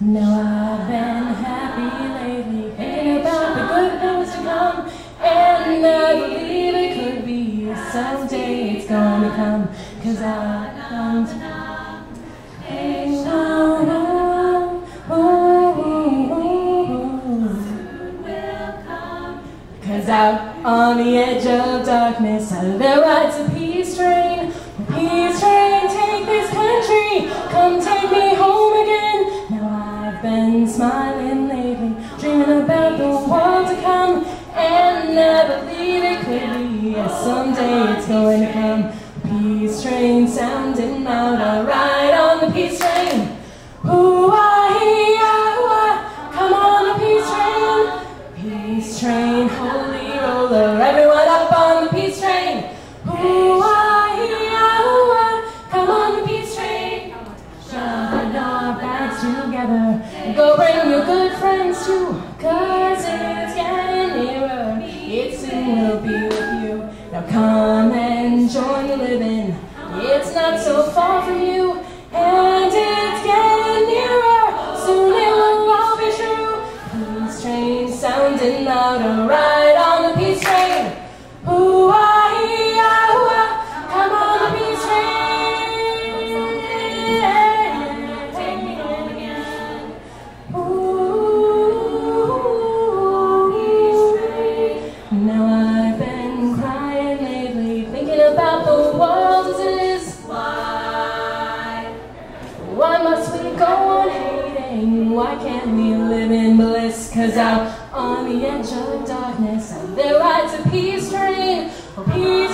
Now, I've been happy lately, thinking about the good things to come, and I believe it could be someday it's gonna come, cause I come Out on the edge of darkness, there rides a peace train. Peace train, take this country, come take me home again. Now I've been smiling lately, dreaming about the world to come, and I believe it could be. Yes, someday it's going to come. Together, go bring your good friends too, cause it's getting nearer. It soon will be with you. Now come and join the living. It's not so far from you, and it's getting nearer. Soon it will all be true. Peace train sounding louder, hating? Why can't we live in bliss? Cause out on the edge of darkness, and there rides a peace train. A peace